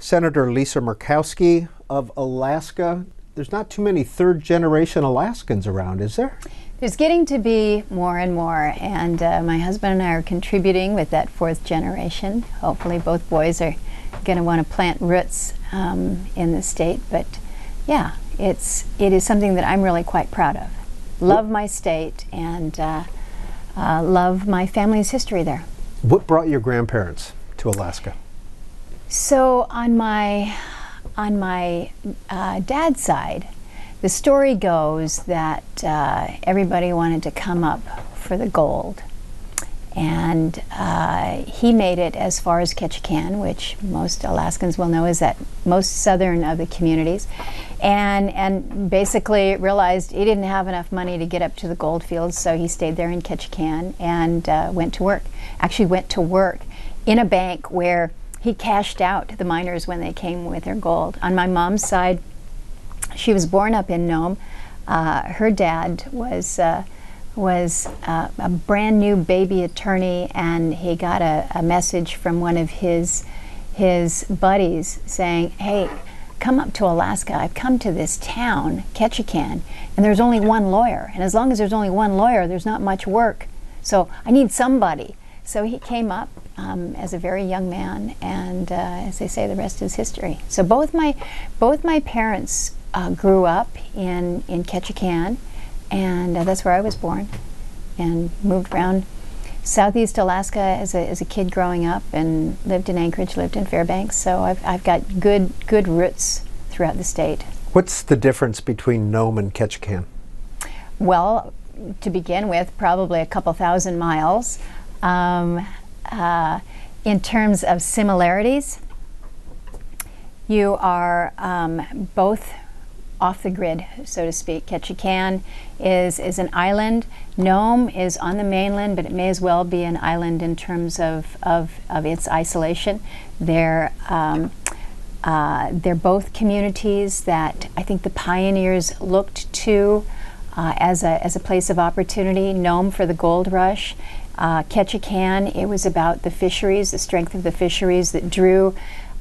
Senator Lisa Murkowski of Alaska. There's not too many third generation Alaskans around, is there? There's getting to be more and more, and uh, my husband and I are contributing with that fourth generation. Hopefully, both boys are going to want to plant roots um, in the state. But yeah, it's it is something that I'm really quite proud of. Love my state and uh, uh, love my family's history there. What brought your grandparents to Alaska? So on my on my uh, dad's side, the story goes that uh, everybody wanted to come up for the gold. And uh, he made it as far as Ketchikan, which most Alaskans will know is that most southern of the communities, and and basically realized he didn't have enough money to get up to the gold fields, so he stayed there in Ketchikan and uh, went to work. Actually, went to work in a bank where he cashed out the miners when they came with their gold. On my mom's side, she was born up in Nome. Uh, her dad was uh, was uh, a brand new baby attorney, and he got a, a, message from one of his his buddies saying, "Hey, come up to Alaska. I've come to this town, Ketchikan, and there's only one lawyer. And as long as there's only one lawyer, there's not much work. So I need somebody." So he came up um, as a very young man, and uh, as they say, the rest is history. So both my both my parents uh, grew up in in Ketchikan, and uh, that's where I was born, and moved around southeast Alaska as a, as a kid growing up, and lived in Anchorage, lived in Fairbanks. So I've I've got good good roots throughout the state. What's the difference between Nome and Ketchikan? Well, to begin with, probably a couple thousand miles. Um, uh, in terms of similarities, you are um, both off the grid, so to speak. Ketchikan is, is an island. Nome is on the mainland, but it may as well be an island in terms of, of, of its isolation. They're, um, uh, they're both communities that I think the pioneers looked to uh, as, a, as a place of opportunity. Nome for the gold rush, uh, Ketchikan, it was about the fisheries, the strength of the fisheries that drew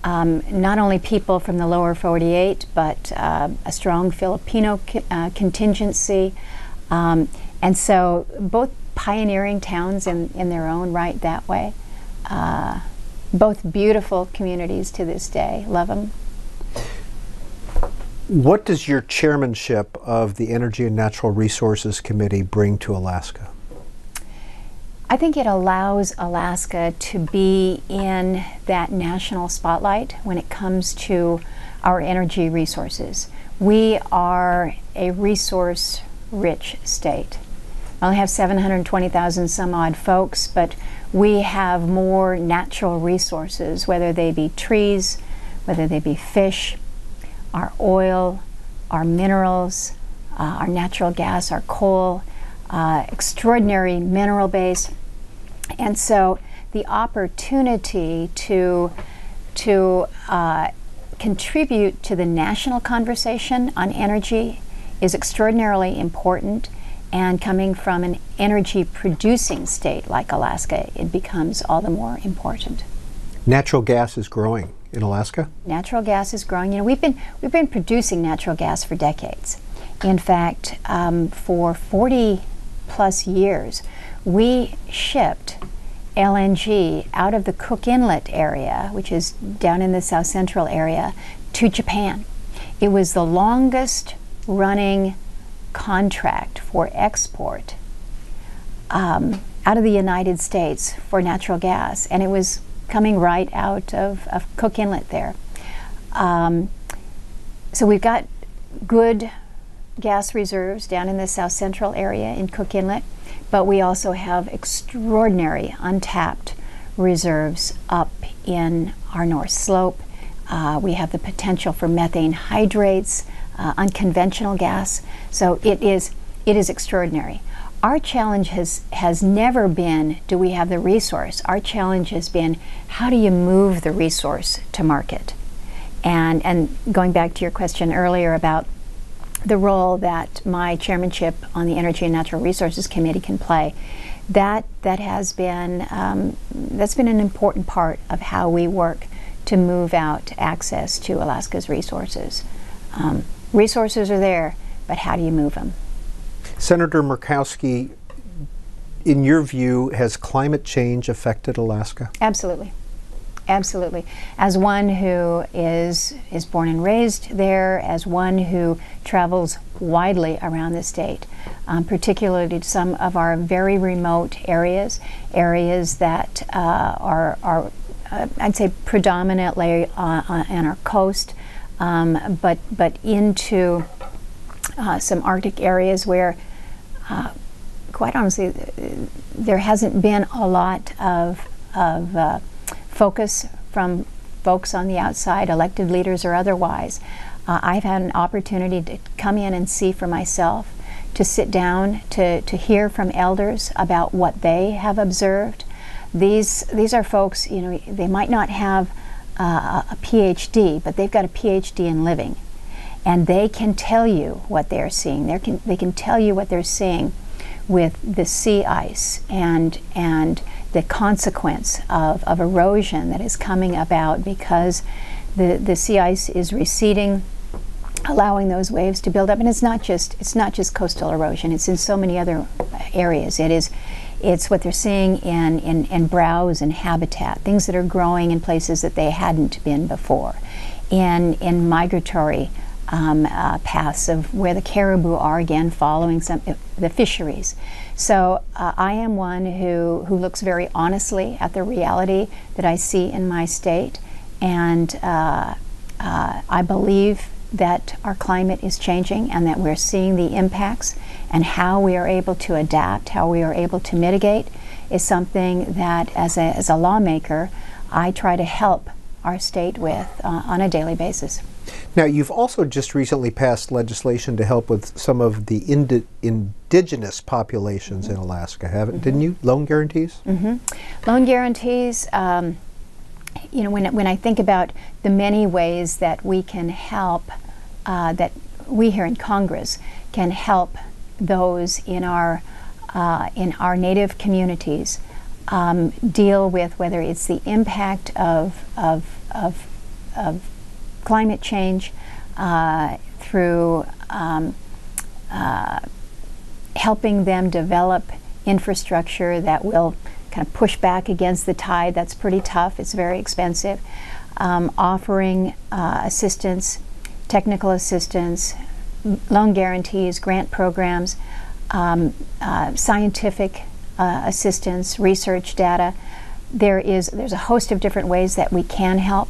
um, not only people from the lower 48, but uh, a strong Filipino uh, contingency. Um, and so both pioneering towns in, in their own right that way. Uh, both beautiful communities to this day. Love them. What does your chairmanship of the Energy and Natural Resources Committee bring to Alaska? I think it allows Alaska to be in that national spotlight when it comes to our energy resources. We are a resource rich state. I only have 720,000 some odd folks, but we have more natural resources, whether they be trees, whether they be fish, our oil, our minerals, uh, our natural gas, our coal, uh, extraordinary mineral base. And so the opportunity to, to uh, contribute to the national conversation on energy is extraordinarily important. And coming from an energy producing state like Alaska, it becomes all the more important. Natural gas is growing in Alaska? Natural gas is growing. You know, we've been, we've been producing natural gas for decades. In fact, um, for 40 plus years, we shipped LNG out of the Cook Inlet area, which is down in the south central area, to Japan. It was the longest running contract for export um, out of the United States for natural gas, and it was coming right out of, of Cook Inlet there. Um, so we've got good gas reserves down in the south central area in Cook Inlet but we also have extraordinary untapped reserves up in our North Slope. Uh, we have the potential for methane hydrates, uh, unconventional gas. So it is, it is extraordinary. Our challenge has, has never been do we have the resource? Our challenge has been how do you move the resource to market? And, and going back to your question earlier about the role that my chairmanship on the Energy and Natural Resources Committee can play. That that has been um, that's been an important part of how we work to move out access to Alaska's resources. Um, resources are there, but how do you move them? Senator Murkowski, in your view, has climate change affected Alaska? Absolutely. Absolutely. As one who is is born and raised there, as one who travels widely around the state, um, particularly to some of our very remote areas, areas that uh, are, are uh, I'd say predominantly on, on our coast, um, but but into uh, some Arctic areas where, uh, quite honestly, there hasn't been a lot of of uh, focus from folks on the outside, elected leaders or otherwise. Uh, I've had an opportunity to come in and see for myself, to sit down, to, to hear from elders about what they have observed. These, these are folks, you know, they might not have uh, a PhD, but they've got a PhD in living. And they can tell you what they're seeing. They can, they can tell you what they're seeing with the sea ice and, and the consequence of, of erosion that is coming about because the, the sea ice is receding allowing those waves to build up. And it's not just it's not just coastal erosion. It's in so many other areas. It is it's what they're seeing in, in, in browse and habitat things that are growing in places that they hadn't been before. In in migratory um, uh, paths of where the caribou are again following some the fisheries. So uh, I am one who, who looks very honestly at the reality that I see in my state, and uh, uh, I believe that our climate is changing and that we're seeing the impacts. And how we are able to adapt, how we are able to mitigate is something that as a, as a lawmaker I try to help our state with uh, on a daily basis. Now, you've also just recently passed legislation to help with some of the indi- indigenous populations mm-hmm. in Alaska, haven't? Mm-hmm. Didn't you? Loan guarantees. Mm-hmm. Loan guarantees. Um, you know, when when I think about the many ways that we can help, uh, that we here in Congress can help those in our uh, in our native communities um, deal with whether it's the impact of of of, of climate change, uh, through um, uh, helping them develop infrastructure that will kind of push back against the tide. That's pretty tough, it's very expensive. Um, offering uh, assistance, technical assistance, loan guarantees, grant programs, um, uh, scientific uh, assistance, research data. There is there's a host of different ways that we can help.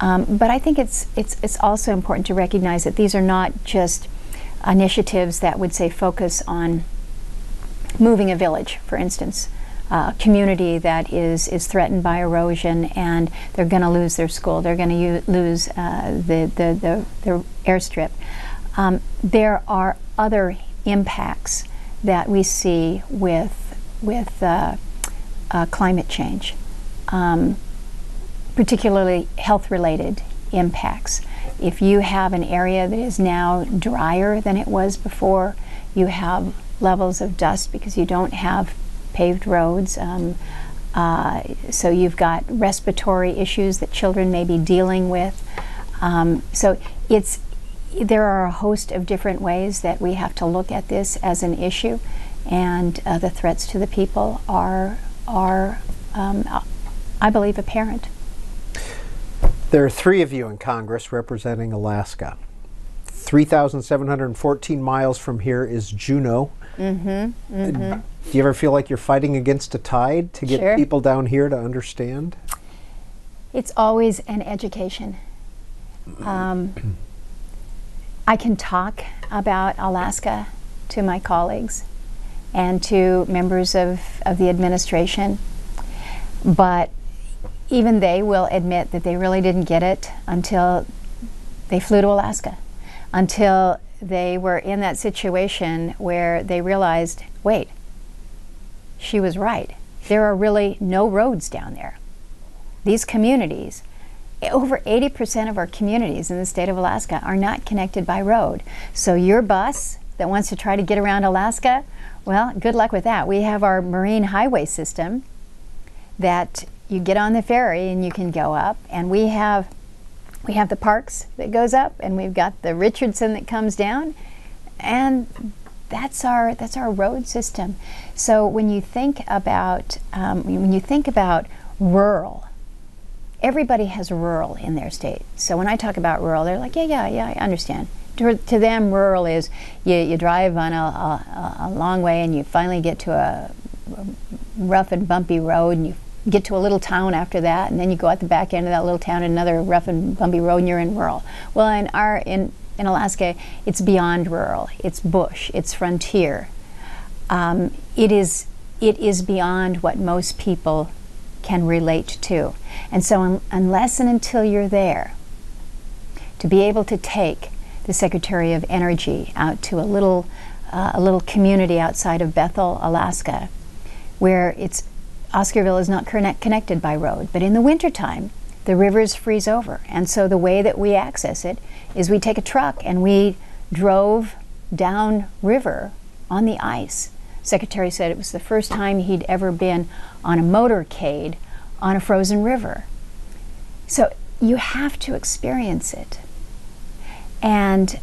Um, but I think it's, it's, it's also important to recognize that these are not just initiatives that would say focus on moving a village, for instance, uh, a community that is, is threatened by erosion and they're going to lose their school, they're going to lose uh, the, the, the, the, airstrip. Um, there are other impacts that we see with, with uh, uh climate change. Um, particularly health related impacts. If you have an area that is now drier than it was before, you have levels of dust because you don't have paved roads. Um, uh, so you've got respiratory issues that children may be dealing with. Um, so it's there are a host of different ways that we have to look at this as an issue, and uh, the threats to the people are are um, I believe apparent. There are three of you in Congress representing Alaska. 3,714 miles from here is Juneau. Mm-hmm, mm-hmm. Do you ever feel like you're fighting against a tide to get sure. people down here to understand? It's always an education. Um, I can talk about Alaska to my colleagues and to members of, of the administration, but even they will admit that they really didn't get it until they flew to Alaska, until they were in that situation where they realized wait, she was right. There are really no roads down there. These communities, over 80% of our communities in the state of Alaska are not connected by road. So your bus that wants to try to get around Alaska, well, good luck with that. We have our marine highway system that you get on the ferry and you can go up, and we have we have the parks that goes up, and we've got the Richardson that comes down, and that's our that's our road system. So when you think about um, when you think about rural, everybody has rural in their state. So when I talk about rural, they're like, yeah, yeah, yeah, I understand. To, to them, rural is you, you drive on a, a, a long way and you finally get to a rough and bumpy road and you get to a little town after that and then you go out the back end of that little town another rough and bumpy road and you're in rural. Well, in our in in Alaska, it's beyond rural. It's bush. It's frontier. Um, it is it is beyond what most people can relate to. And so, un- unless and until you're there, to be able to take the Secretary of Energy out to a little uh, a little community outside of Bethel, Alaska, where it's Oscarville is not connect- connected by road, but in the wintertime, the rivers freeze over. And so the way that we access it is we take a truck and we drove down river on the ice. Secretary said it was the first time he'd ever been on a motorcade on a frozen river. So you have to experience it. And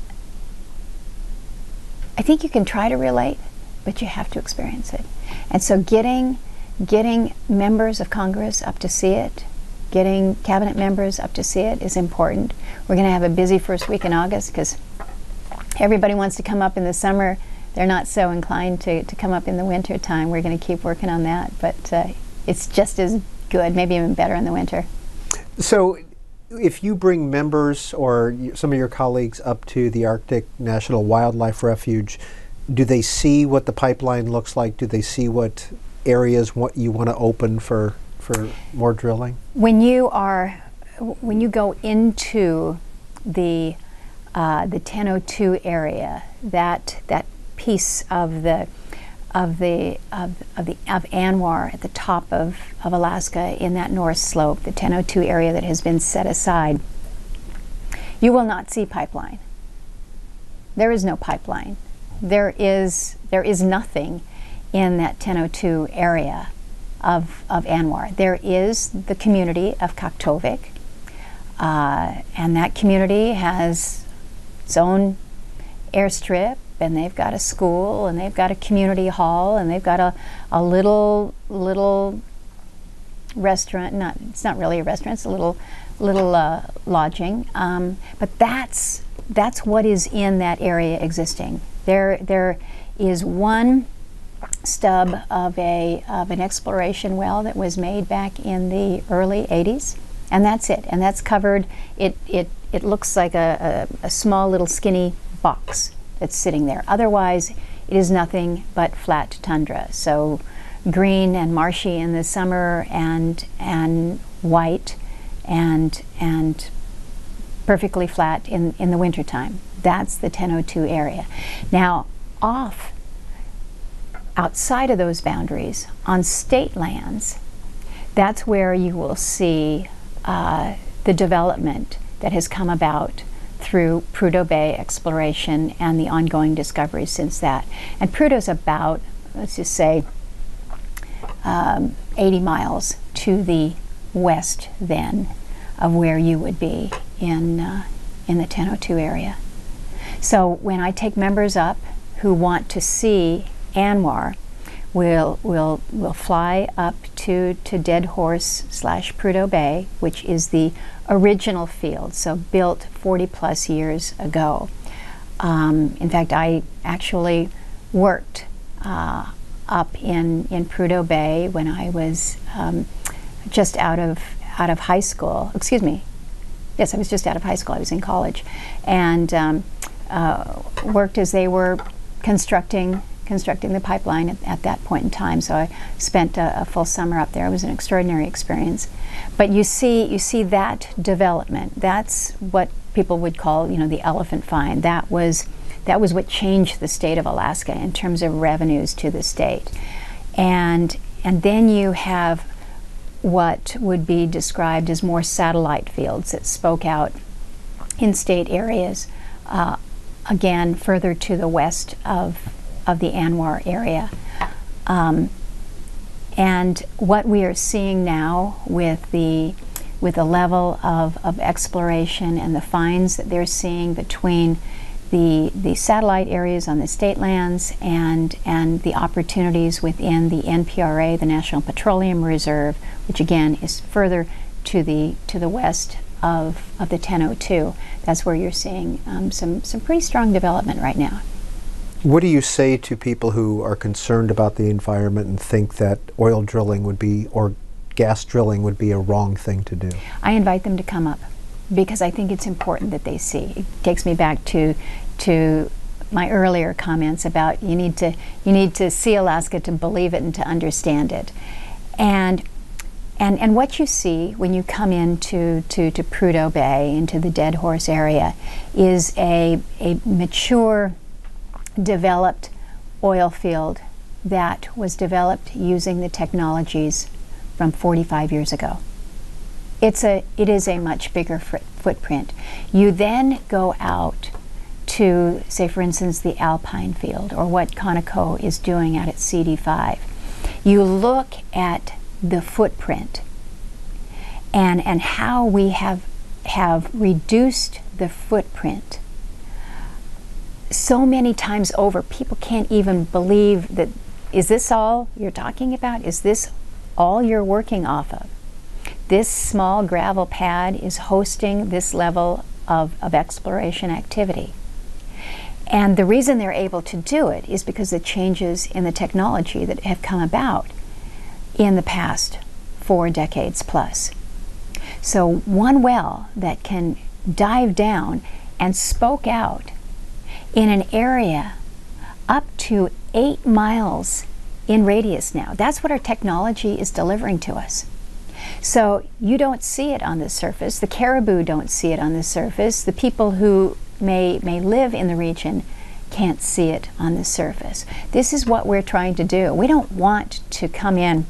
I think you can try to relate, but you have to experience it. And so getting getting members of Congress up to see it, getting cabinet members up to see it is important. We're going to have a busy first week in August because everybody wants to come up in the summer. They're not so inclined to, to come up in the winter time. We're going to keep working on that, but uh, it's just as good, maybe even better in the winter. So, if you bring members or some of your colleagues up to the Arctic National Wildlife Refuge, do they see what the pipeline looks like? Do they see what areas what you want to open for for more drilling? When you are, when you go into the uh, the 1002 area, that that piece of the of the of, of the of ANWR at the top of, of Alaska in that north slope, the 1002 area that has been set aside, you will not see pipeline. There is no pipeline. There is there is nothing in that 1002 area of, of ANWR. There is the community of Kaktovik, uh, and that community has its own airstrip, and they've got a school, and they've got a community hall, and they've got a, a little little restaurant. Not it's not really a restaurant; it's a little little uh, lodging. Um, but that's that's what is in that area existing. There there is one stub of a of an exploration well that was made back in the early 80s, and that's it. And that's covered. It it it looks like a, a, a small little skinny box that's sitting there. Otherwise, it is nothing but flat tundra. So green and marshy in the summer, and and white, and and perfectly flat in in the wintertime. That's the 1002 area. Now off outside of those boundaries, on state lands, that's where you will see uh, the development that has come about through Prudhoe Bay exploration and the ongoing discoveries since that. And Prudhoe's about, let's just say, um, 80 miles to the west then of where you would be in, uh, in the 1002 area. So when I take members up who want to see ANWR will will will fly up to to Deadhorse slash Prudhoe Bay, which is the original field, so built 40 plus years ago. Um, in fact, I actually worked uh, up in in Prudhoe Bay when I was um, just out of out of high school. Excuse me. Yes, I was just out of high school. I was in college, and um, uh, worked as they were constructing constructing the pipeline at, at, that point in time. So I spent a, a, full summer up there. It was an extraordinary experience. But you see, you see that development. That's what people would call, you know, the elephant find. That was that was what changed the state of Alaska in terms of revenues to the state. And and then you have what would be described as more satellite fields that spoke out in state areas. Uh, again, further to the west of of the ANWR area. Um, And what we are seeing now with the with the level of, of exploration and the finds that they're seeing between the, the satellite areas on the state lands and, and the opportunities within the NPRA, the National Petroleum Reserve, which again is further to the, to the west of, of the 1002. That's where you're seeing um, some, some pretty strong development right now. What do you say to people who are concerned about the environment and think that oil drilling would be, or gas drilling would be a wrong thing to do? I invite them to come up because I think it's important that they see. It takes me back to to my earlier comments about you need to you need to see Alaska to believe it and to understand it. And and, and what you see when you come into to, to Prudhoe Bay, into the Deadhorse area, is a, a mature, developed oil field that was developed using the technologies from 45 years ago. It's a, it is a much bigger footprint. You then go out to, say, for instance, the Alpine Field or what Conoco is doing out at CD5. You look at the footprint and, and how we have, have reduced the footprint so many times over. People can't even believe that. Is this all you're talking about? Is this all you're working off of. This small gravel pad is hosting this level of, of exploration activity. And the reason they're able to do it is because the changes in the technology that have come about in the past four decades plus. So, one well that can dive down and spoke out in an area up to eight miles in radius now. That's what our technology is delivering to us. So you don't see it on the surface. The caribou don't see it on the surface. The people who may, may live in the region can't see it on the surface. This is what we're trying to do. We don't want to come in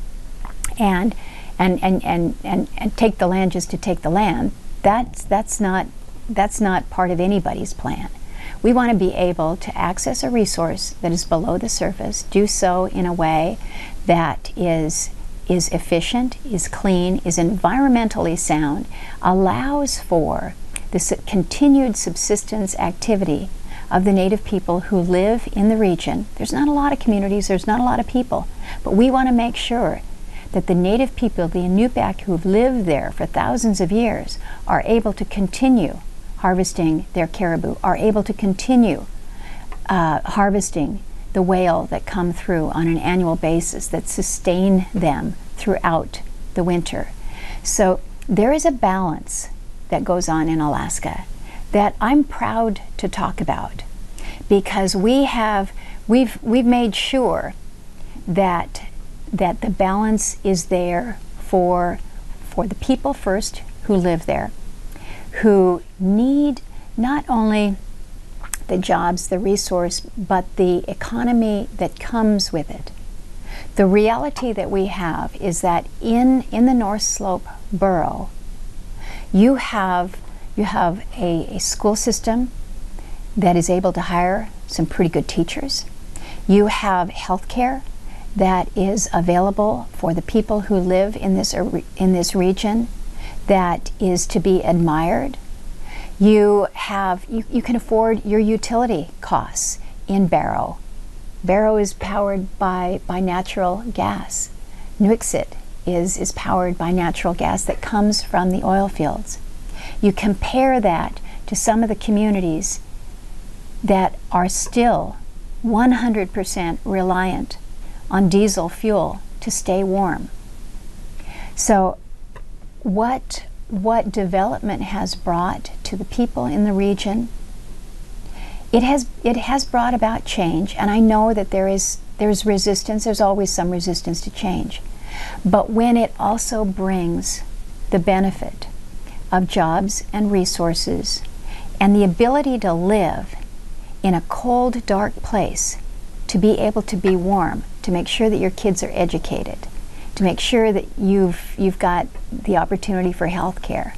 and and, and, and, and, and take the land just to take the land. That's, that's, not, that's not part of anybody's plan. We want to be able to access a resource that is below the surface, do so in a way that is is efficient, is clean, is environmentally sound, allows for this continued subsistence activity of the native people who live in the region. There's not a lot of communities, there's not a lot of people, but we want to make sure that the native people, the Inupiaq who've lived there for thousands of years, are able to continue harvesting their caribou are able to continue uh, harvesting the whale that come through on an annual basis that sustain them throughout the winter. So there is a balance that goes on in Alaska that I'm proud to talk about because we have we've we've made sure that that the balance is there for for the people first who live there who need not only the jobs, the resource, but the economy that comes with it. The reality that we have is that in, in the North Slope borough, you have, you have a, a school system that is able to hire some pretty good teachers. You have health care that is available for the people who live in this, in this region that is to be admired. You have you, you can afford your utility costs in Barrow. Barrow is powered by, by natural gas. Nuiqsut is, is powered by natural gas that comes from the oil fields. You compare that to some of the communities that are still 100% reliant on diesel fuel to stay warm. So what what development has brought to the people in the region? It has it has brought about change and i know that there is there's resistance there's always some resistance to change. But when it also brings the benefit of jobs and resources and the ability to live in a cold dark place to be able to be warm to make sure that your kids are educated to make sure that you've, you've got the opportunity for health care.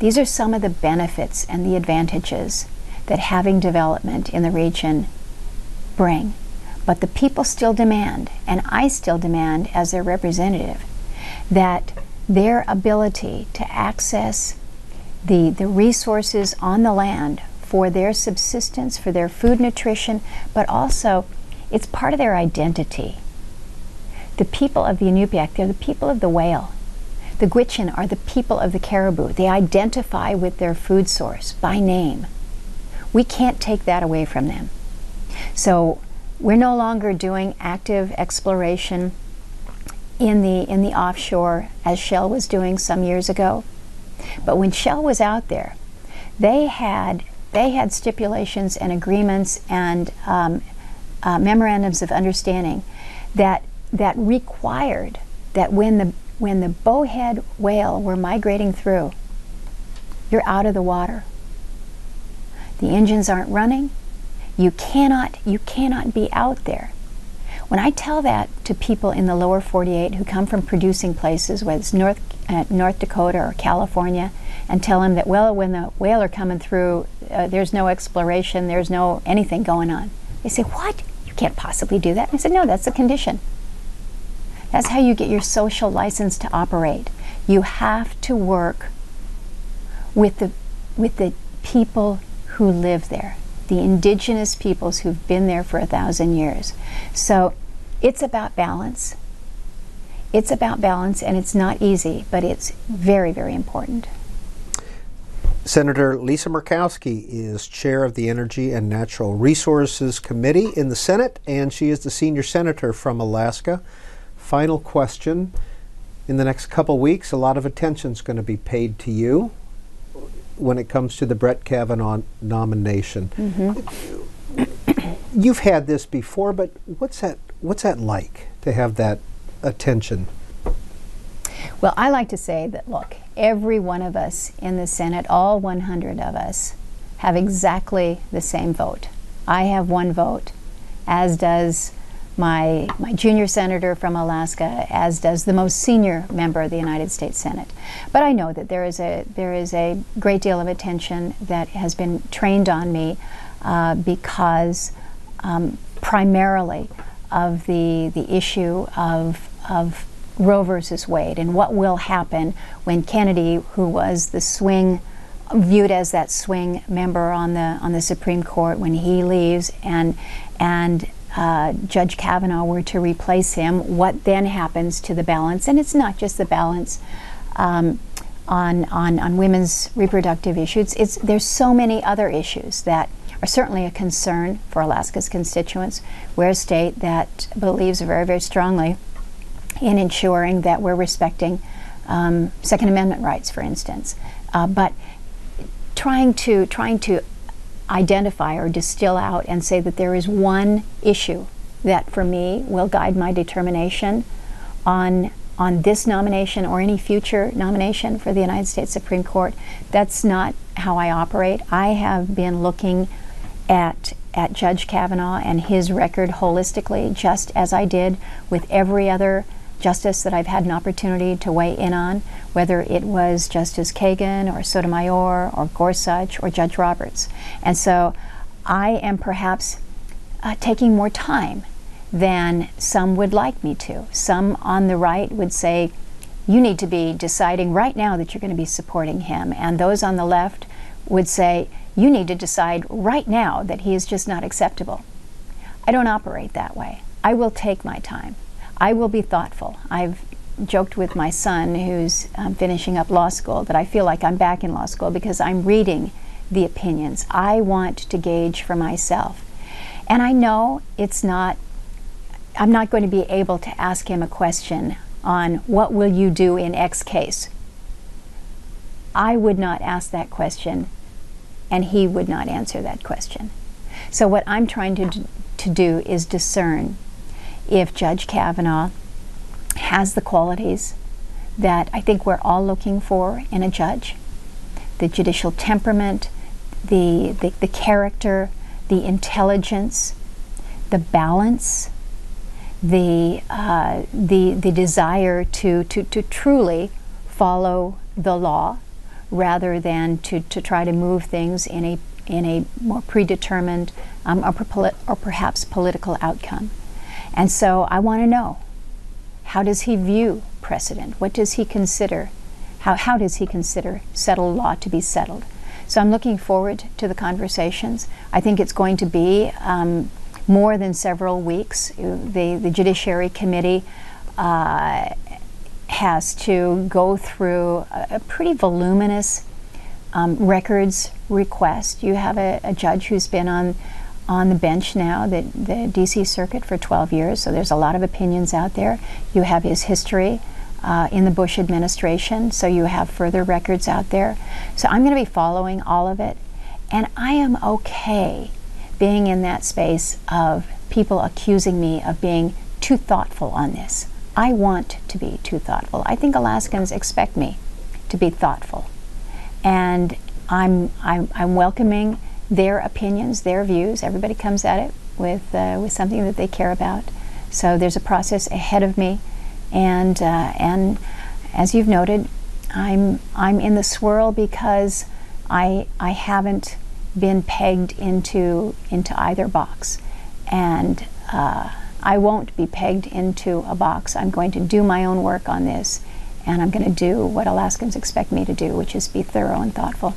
These are some of the benefits and the advantages that having development in the region bring. But the people still demand, and I still demand as their representative, that their ability to access the, the resources on the land for their subsistence, for their food nutrition, but also it's part of their identity. The people of the Inupiaq, they're the people of the whale. The Gwich'in are the people of the caribou. They identify with their food source by name. We can't take that away from them. So we're no longer doing active exploration in the in the offshore as Shell was doing some years ago. But when Shell was out there, they had they had stipulations and agreements and um, uh, memorandums of understanding that that required that when the when the bowhead whale were migrating through, you're out of the water. The engines aren't running. You cannot you cannot be out there. When I tell that to people in the lower 48 who come from producing places, whether it's North uh, North Dakota or California, and tell them that well, when the whale are coming through, uh, there's no exploration, there's no anything going on. They say, "What? You can't possibly do that." I said, "No, that's the condition." That's how you get your social license to operate. You have to work with the with the people who live there, the indigenous peoples who've been there for a thousand years. So it's about balance. It's about balance, and it's not easy, but it's very, very important. Senator Lisa Murkowski is chair of the Energy and Natural Resources Committee in the Senate, and she is the senior senator from Alaska final question. In the next couple weeks, a lot of attention is going to be paid to you when it comes to the Brett Kavanaugh nomination. Mm-hmm. You've had this before, but what's that? What's that like to have that attention? Well, I like to say that look, every one of us in the Senate, all 100 of us, have exactly the same vote. I have one vote, as does my, my junior senator from Alaska, as does the most senior member of the United States Senate. But I know that there is a, there is a great deal of attention that has been trained on me uh, because um, primarily of the, the issue of, of Roe versus Wade and what will happen when Kennedy, who was the swing viewed as that swing member on the on the Supreme Court when he leaves and and uh, Judge Kavanaugh were to replace him, what then happens to the balance? And it's not just the balance um, on, on, on women's reproductive issues. It's, there's so many other issues that are certainly a concern for Alaska's constituents. We're a state that believes very, very strongly in ensuring that we're respecting um, Second Amendment rights, for instance. Uh, but trying to trying to identify or distill out and say that there is one issue that for me will guide my determination on on this nomination or any future nomination for the United States Supreme Court. That's not how I operate. I have been looking at at Judge Kavanaugh and his record holistically, just as I did with every other justice that I've had an opportunity to weigh in on, whether it was Justice Kagan or Sotomayor or Gorsuch or Judge Roberts. And so I am perhaps uh, taking more time than some would like me to. Some on the right would say, you need to be deciding right now that you're going to be supporting him. And those on the left would say, you need to decide right now that he is just not acceptable. I don't operate that way. I will take my time. I will be thoughtful. I've joked with my son, who's um, finishing up law school, that I feel like I'm back in law school because I'm reading the opinions. I want to gauge for myself. And I know it's not, I'm not going to be able to ask him a question on what will you do in X case. I would not ask that question, and he would not answer that question. So, what I'm trying to, to do is discern if Judge Kavanaugh has the qualities that I think we're all looking for in a judge the judicial temperament, the, the, the character, the intelligence, the balance, the, uh, the, the desire to, to, to truly follow the law rather than to, to try to move things in a in a more predetermined um, or, or perhaps political outcome. And so I want to know how does he view precedent? What does he consider? How, how does he consider settled law to be settled? So I'm looking forward to the conversations. I think it's going to be um, more than several weeks. The, the Judiciary Committee uh, has to go through a, a pretty voluminous um, records request. You have a, a, judge who's been on on the bench now, the, the DC Circuit, for 12 years, so there's a lot of opinions out there. You have his history uh, in the Bush administration, so you have further records out there. So I'm going to be following all of it, and I am okay being in that space of people accusing me of being too thoughtful on this. I want to be too thoughtful. I think Alaskans expect me to be thoughtful. And I'm, I'm, I'm welcoming their opinions, their views. Everybody comes at it with, uh, with something that they care about. So there's a process ahead of me. And, uh, and as you've noted, I'm, I'm in the swirl because I, I haven't been pegged into, into either box. And uh, I won't be pegged into a box. I'm going to do my own work on this, and I'm going to do what Alaskans expect me to do, which is be thorough and thoughtful.